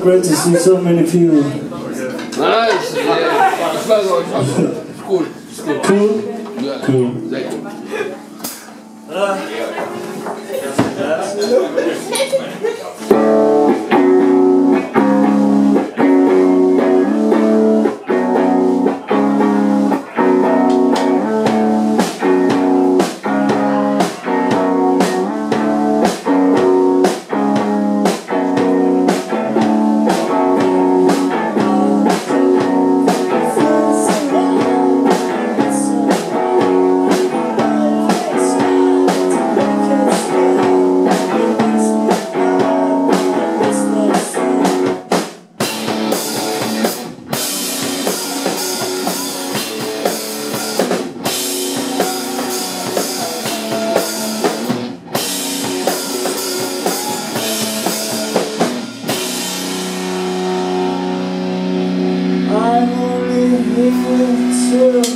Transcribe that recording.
Great to see so many people. Nice. Yeah. Cool. Cool. Cool? Yeah. Cool. Sehr cool. To